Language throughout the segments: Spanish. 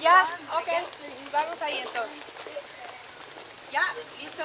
Ya, ok. Vamos ahí entonces. Ya, listo.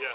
Yeah.